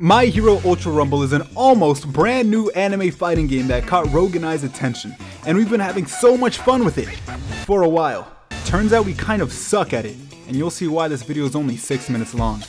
My Hero Ultra Rumble is an almost brand new anime fighting game that caught Rogue and I's attention, and we've been having so much fun with it for a while. Turns out we kind of suck at it, and you'll see why this video is only 6 minutes long.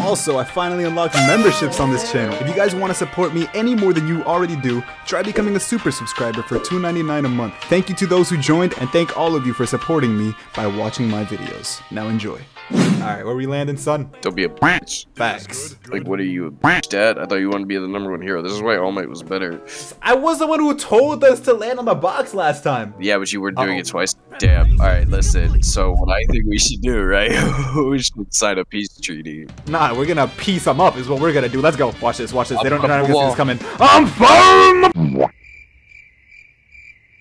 Also, I finally unlocked memberships on this channel. If you guys want to support me any more than you already do, try becoming a super subscriber for $2.99 a month. Thank you to those who joined, and thank all of you for supporting me by watching my videos. Now enjoy. Alright, where we landing, son? Don't be a bitch. Facts. Like, what are you, a bitch, dad? I thought you wanted to be the number one hero. This is why All Might was better. I was the one who told us to land on the box last time. Yeah, but you were doing Uh-oh. it twice. Damn. All right, listen. So what I think we should do, right? we should sign a peace treaty. Nah, we're gonna piece them up is what we're gonna do. Let's go. Watch this, watch this. They don't, Up they're not the gonna see coming. I'm firm!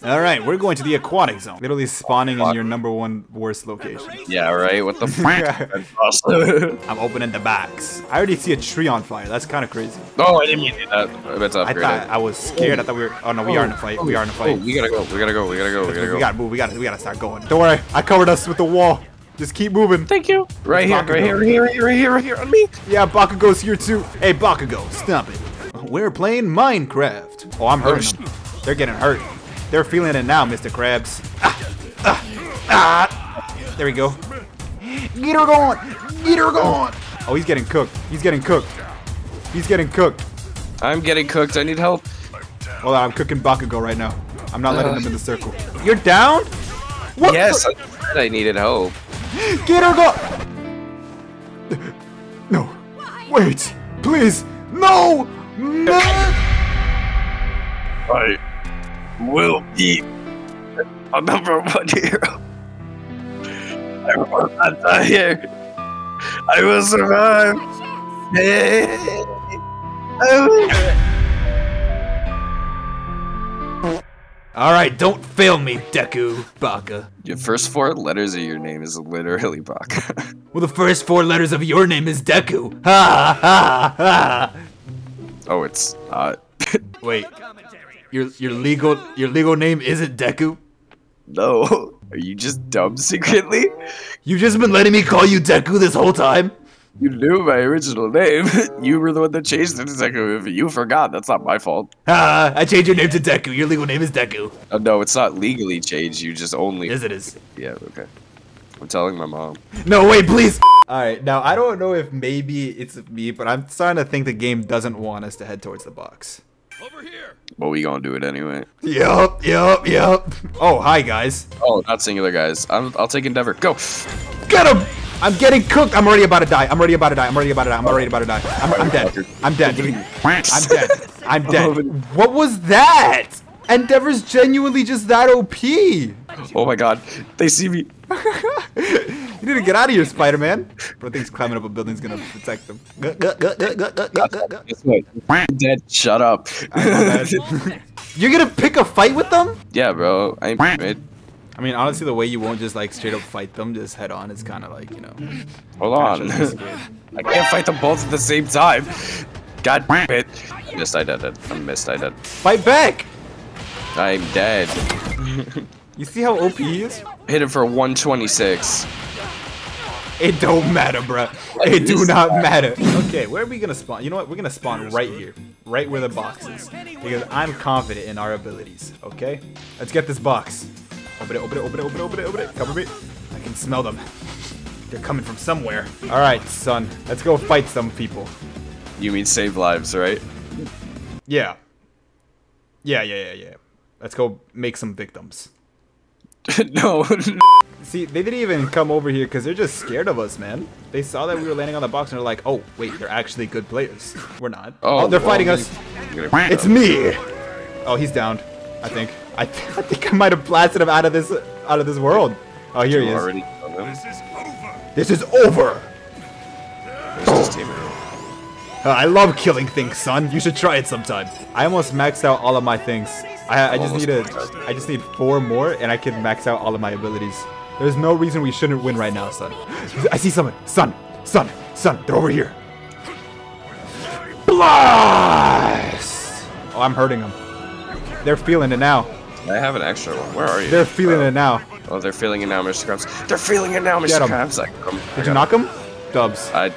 Alright, we're going to the aquatic zone. Literally spawning in your number one worst location. Yeah, right. What the fuck? I'm opening the box. I already see a tree on fire. That's kind of crazy. oh, I didn't mean to do that. I meant I thought. I was scared. I thought we were. Oh no, we are in a fight. We are in a Oh, fight. we gotta go. We gotta go. We gotta go. We gotta go. We gotta move. We gotta. We gotta start going. Don't worry. I covered us with the wall. Just keep moving. Thank you. Right here. Right here. Right here. Right here. Right here. Right here. On me. Yeah, Bakugo's here too. Hey, Bakugo, stop it. We're playing Minecraft. Oh, I'm hurting them. They're getting hurt. They're feeling it now, Mr. Krabs. Ah, ah, ah. There we go. Get her going. Get her going. Oh, he's getting cooked. He's getting cooked. He's getting cooked. I'm getting cooked. I need help. Hold on, I'm cooking Bakugo right now. I'm not letting him in the circle. You're down? What Yes, I I needed help. Get her go! No. Wait. Please. No! No! I will be a number one hero. I will not die here. I will survive. Hey, I will. Alright, don't fail me, Deku, Baka. Your first four letters of your name is literally Baka. Well, the first four letters of your name is Deku. Ha ha ha! oh, it's uh Wait. Your your legal your legal name isn't Deku? no. Are you just dumb secretly? You've just been letting me call you Deku this whole time? You knew my original name. You were the one that changed it to Deku. If you forgot, that's not my fault. Ah, I changed your name to Deku. Your legal name is Deku. Uh, no, it's not legally changed. You just only. Yes, it is. Yeah, okay. I'm telling my mom. No, wait, please. Alright, now I don't know if maybe it's me, but I'm starting to think the game doesn't want us to head towards the box. But we gonna do it anyway. Yup, yup, yup. Oh, hi, guys. Oh, not singular guys. I'm, I'll take Endeavor. Go. Get him! I'm getting cooked. I'm already about to die. I'm already about to die. I'm already about to die. I'm already about to die. I'm, I'm dead. I'm dead. I'm dead. I'm dead. What was that? Endeavor's genuinely just that OP. Oh my god. They see me. You need to get out of here, Spider-Man. Bro thinks climbing up a building's gonna protect them. Dead. Shut up. You're gonna pick a fight with them? Yeah, bro. I ain't. I mean, honestly, the way you won't just like straight up fight them just head on is kind of like you know. Hold on. I can't fight them both at the same time. God it. I missed, I did it. I missed, I did. Fight back! I'm dead. you see how OP he is? Hit him for 126. It don't matter, bruh. It do not matter. Okay, where are we gonna spawn? You know what? We're gonna spawn right here. Right where the box is. Because I'm confident in our abilities, okay? Let's get this box. Open it, open it, open it, open it, open it, open it. Cover me. I can smell them. They're coming from somewhere. Alright, son. Let's go fight some people. You mean save lives, right? Yeah. Yeah, yeah, yeah, yeah. Let's go make some victims. no. See, they didn't even come over here because they're just scared of us, man. They saw that we were landing on the box and they're like, oh, wait, they're actually good players. We're not. Oh, they're well, fighting us. It's me. Oh, he's downed. I think. I, th- I think I might have blasted him out of this out of this world. Oh, here he is. already killed him. This is over. There's his team. Uh, I love killing things, son. You should try it sometime. I almost maxed out all of my things. I, I just need a, maxed out. I just need four more, and I can max out all of my abilities. There's no reason we shouldn't win right now, son. I see someone. Son, son, son. They're over here. Blast! Oh, I'm hurting them. They're feeling it now. I have an extra one. Where are you? They're feeling Oh. it now. Oh, they're feeling it now, Mr. Krabs. They're feeling it now, Get Mr. Krabs. I, um, Did you knock them? Dubs. I,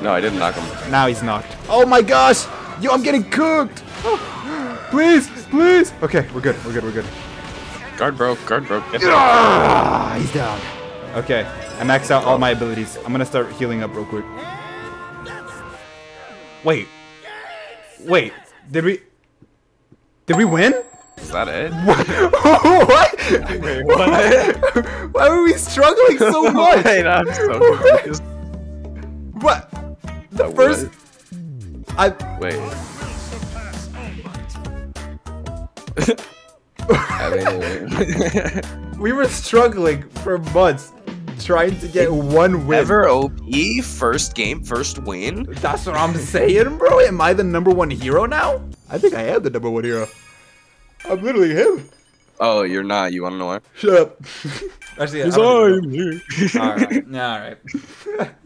No, I didn't knock him. Now he's knocked. Oh my gosh! Yo, I'm getting cooked! Please, please! Okay, we're good, we're good, we're good. Guard broke, guard broke. Get Ah, he's down. Okay, I maxed out all my abilities. I'm gonna start healing up real quick. Wait. Wait. Did we... Did we win? Is that it? what? Wait, what? Why were we struggling so much? Wait, I'm so confused. What? The That first... I... Wait. I mean, We were struggling for months trying to get one win. ever OP first game, first win. That's what I'm saying, bro. Am I the number one hero now? I think I am the number one hero. I'm literally him. Oh, you're not. You wanna know why? Shut up. Actually, I don't even know. here. All right. Yeah, all right.